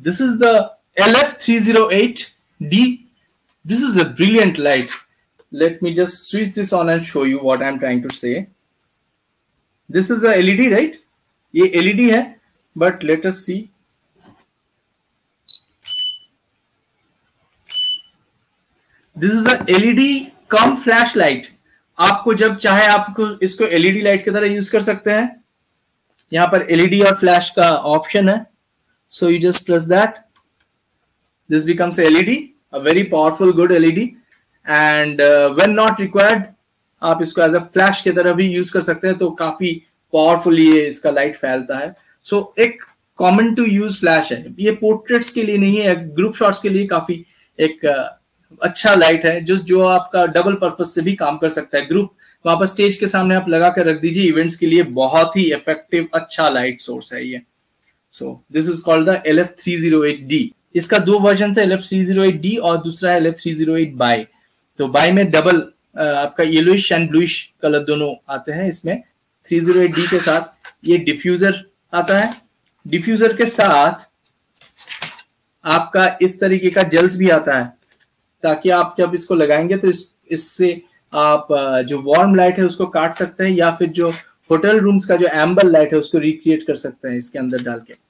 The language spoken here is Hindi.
This is the LF308D. This is a brilliant light. Let me just switch this on and show you what I'm trying to say. This is a LED, right? ये LED है, but let us see. This is a LED cum light आपको जब चाहे आपको इसको एलईडी लाइट की तरह यूज़ कर सकते हैं यहाँ पर एलईडी और फ्लैश का ऑप्शन है so you just press that this becomes LED a very powerful good LED and when not required आप इसको एज अ फ्लैश की तरह भी यूज़ कर सकते हैं तो काफ़ी पावरफुली ये इसका लाइट फैलता है। सो so, एक कॉमन टू यूज़ फ्लैश है। ये पोर्ट्रेट्स के लिए नहीं है ग्रुप शॉट्स के लिए काफ़ी एक uh, अच्छा लाइट है जो जो आपका डबल पर्पज से भी काम कर सकता है। ग्रुप वहाँ पर स्टेज के सामने आप लगा कर रख दीजिए इवेंट्स के लिए बहुत ही इफ़ेक्टिव अच्छा लाइट सोर्स है ये। So this is called the L F three zero eight D इसका दो वर्जन है L F three zero eight D और दूसरा है L F three zero eight bi तो बाई में डबल आपका येलोइश एंड ब्लूइश कलर दोनों आते हैं इसमें. थ्री ज़ीरो एट डी के साथ ये डिफ्यूजर आता है. डिफ्यूजर के साथ आपका इस तरीके का जेल्स भी आता है. ताकि आप जब इसको लगाएँगे तो इस, इससे आप जो वार्म लाइट है उसको काट सकते हैं या फिर जो होटल रूम्स का जो एम्बल लाइट है, उसको रिक्रिएट कर सकते हैं इसके अंदर डाल के।